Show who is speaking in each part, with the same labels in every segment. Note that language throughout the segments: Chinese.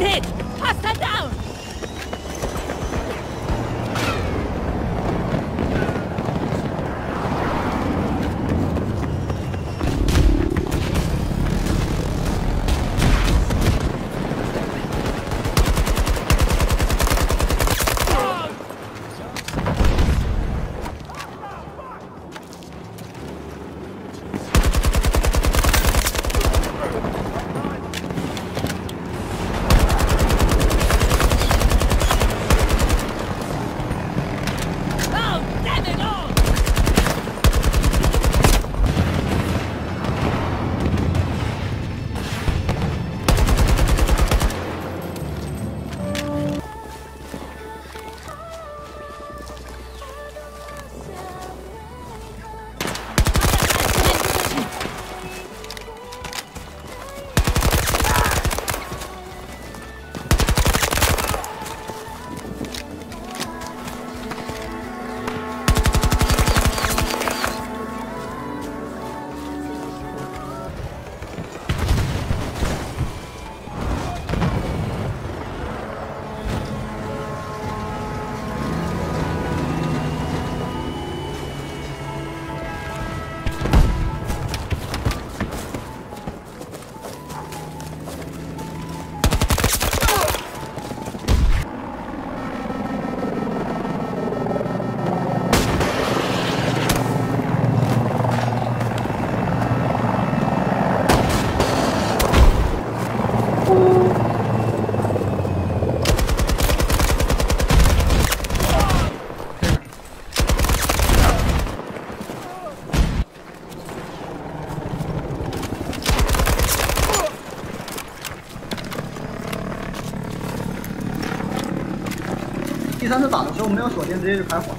Speaker 1: hit! Pass that down! 三次打的时候没有锁定，直接就开火。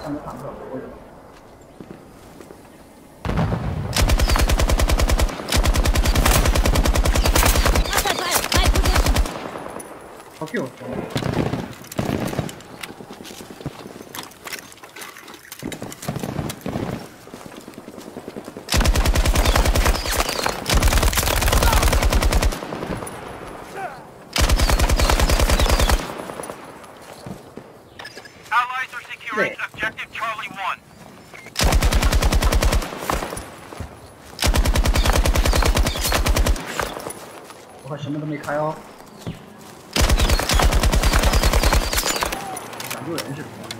Speaker 1: 上个坦克，我去。好 Q。
Speaker 2: Objective Charlie 1.
Speaker 1: 我可什么都没开哦。想救人是吧
Speaker 2: ？Charlie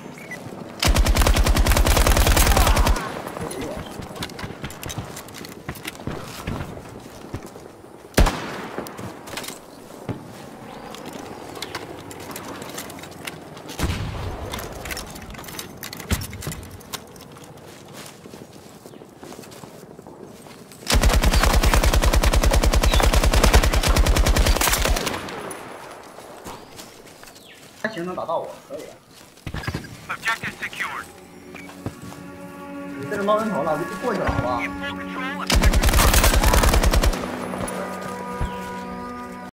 Speaker 1: 还行，能打到我，可以。
Speaker 2: Secured.
Speaker 1: 你在这捞人头了，我就过去了，好吧？